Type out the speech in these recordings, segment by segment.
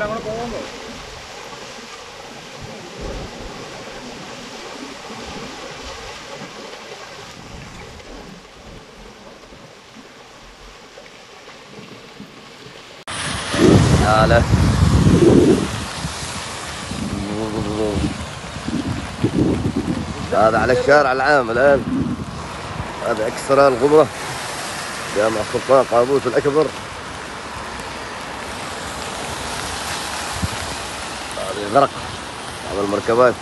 ഇതെല്ലാം കൂടെ പോകുമ്പോൾ تعالى هذا على الشارع العام الآن هذا إكسترا الغبرة جامع سلطان قابوس الأكبر غرق بعض المركبات.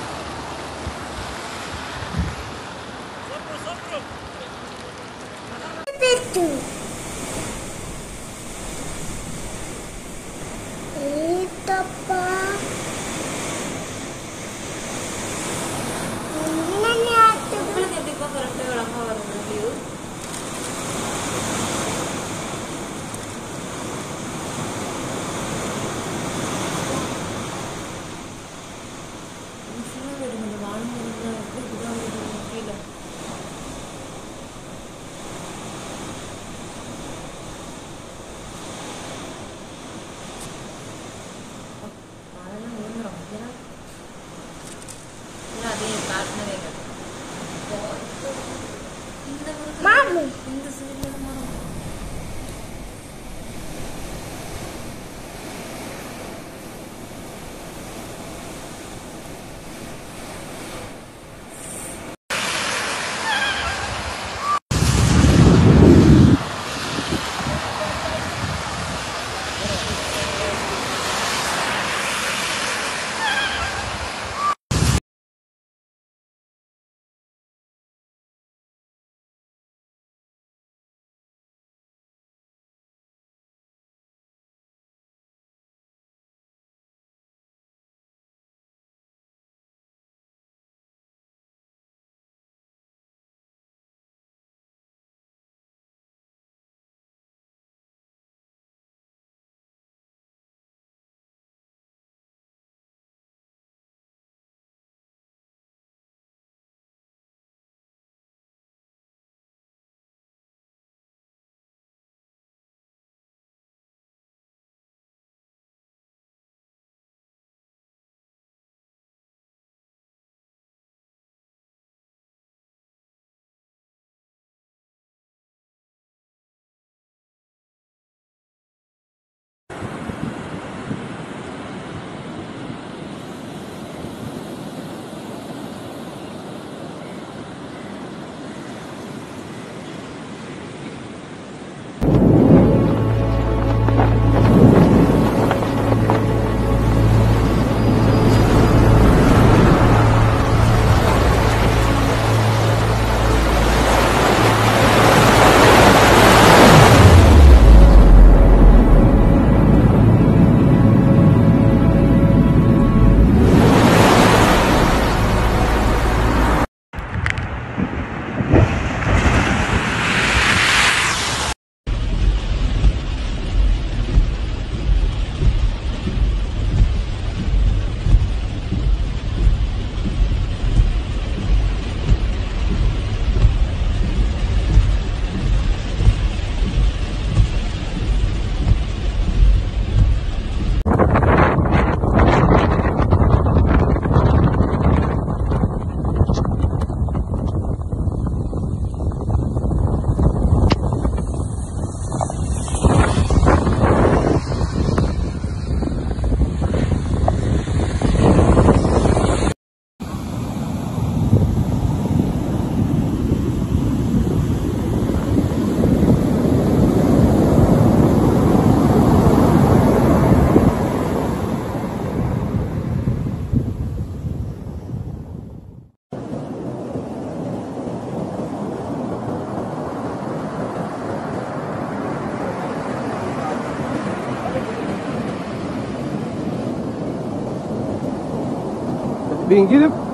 Ben gidip